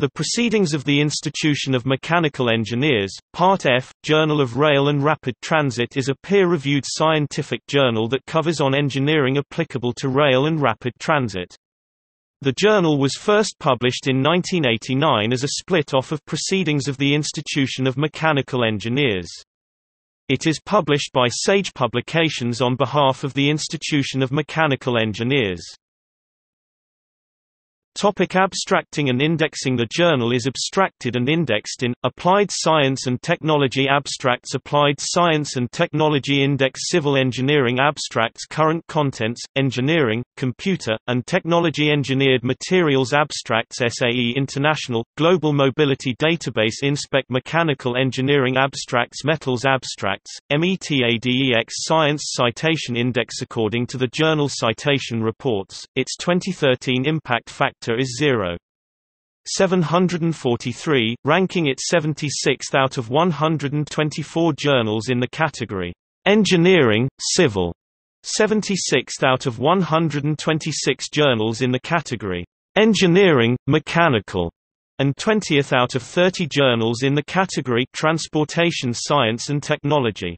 The Proceedings of the Institution of Mechanical Engineers, Part F, Journal of Rail and Rapid Transit is a peer-reviewed scientific journal that covers on engineering applicable to rail and rapid transit. The journal was first published in 1989 as a split-off of Proceedings of the Institution of Mechanical Engineers. It is published by Sage Publications on behalf of the Institution of Mechanical Engineers. Topic abstracting and indexing The journal is abstracted and indexed in, Applied Science and Technology Abstracts Applied Science and Technology Index Civil Engineering Abstracts Current Contents, Engineering, Computer, and Technology Engineered Materials Abstracts SAE International, Global Mobility Database Inspec Mechanical Engineering Abstracts Metals Abstracts, METADEX Science Citation Index According to the Journal Citation Reports, its 2013 impact factor is 0. 743, ranking it 76th out of 124 journals in the category Engineering, Civil, 76th out of 126 journals in the category Engineering, Mechanical, and 20th out of 30 journals in the category Transportation Science and Technology.